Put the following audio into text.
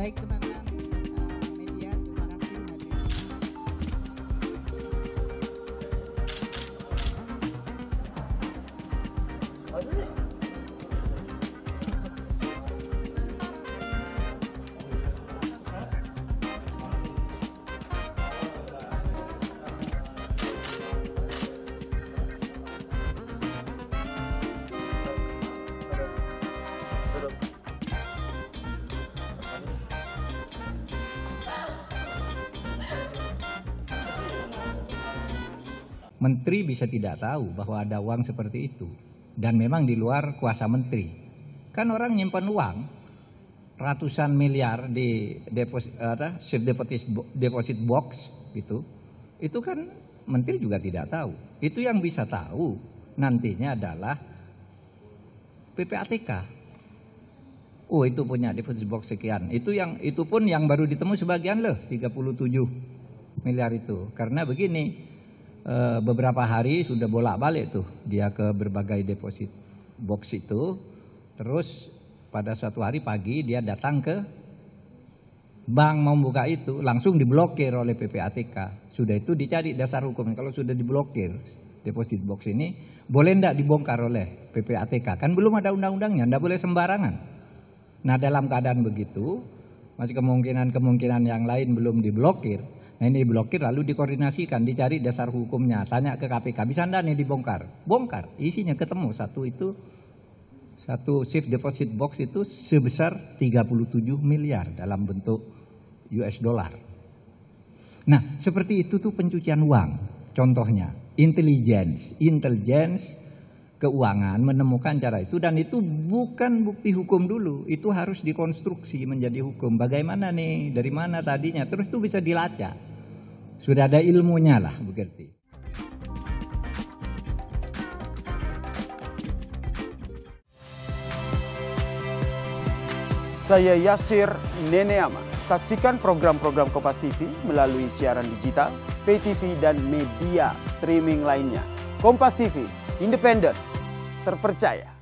Like naman Menteri bisa tidak tahu bahwa ada uang seperti itu dan memang di luar kuasa menteri. Kan orang nyimpan uang ratusan miliar di deposit deposit deposit box gitu. Itu kan menteri juga tidak tahu. Itu yang bisa tahu nantinya adalah PPATK. Oh itu punya deposit box sekian. Itu yang itu pun yang baru ditemu sebagian loh 37 miliar itu. Karena begini eh, beberapa hari sudah bolak-balik tuh dia ke berbagai deposit box itu. Terus pada suatu hari pagi dia datang ke bank mau buka itu langsung diblokir oleh PPATK. Sudah itu dicari dasar hukumnya kalau sudah diblokir deposit box ini boleh ndak dibongkar oleh PPATK? Kan belum ada undang-undangnya, ndak boleh sembarangan. Nah dalam keadaan begitu masih kemungkinan-kemungkinan yang lain belum diblokir. Nah ini diblokir lalu dikoordinasikan, dicari dasar hukumnya, tanya ke KPK, bisa ndak nih dibongkar? Bongkar, isinya ketemu satu itu satu safe deposit box itu sebesar 37 miliar dalam bentuk US dollar. Nah, seperti itu tuh pencucian uang. Contohnya, intelligence, intelligence keuangan menemukan cara itu dan itu bukan bukti hukum dulu, itu harus dikonstruksi menjadi hukum. Bagaimana nih, dari mana tadinya, terus itu bisa dilacak. Sudah ada ilmunya lah, begitu. Saya Yasir Neneama. Saksikan program-program Kompas TV melalui siaran digital, pay TV, dan media streaming lainnya. Kompas TV, independen, terpercaya.